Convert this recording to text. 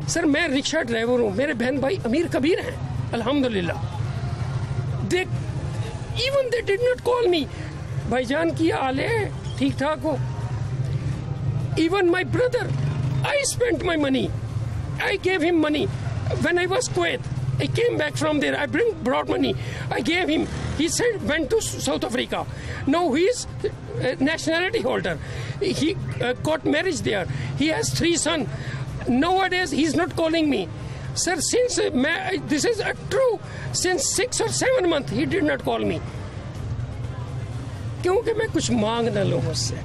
Sir, मैं rickshaw driver हूँ, मेरे बहन भाई अमीर कबीर हैं। अल्हम्दुलिल्लाह। They even they did not call me भाईजान की हाल ठीक ठाक हो even my brother I spent my money I gave him money when I was Kuwait I came back from there I bring brought money I gave him he said went to South Africa no he is nationality holder he caught marriage there he has three son Nowadays he's not calling me. Sir, since uh, this is uh, true, since six or seven month, he did not call me. क्योंकि मैं कुछ मांग ना लूँ उससे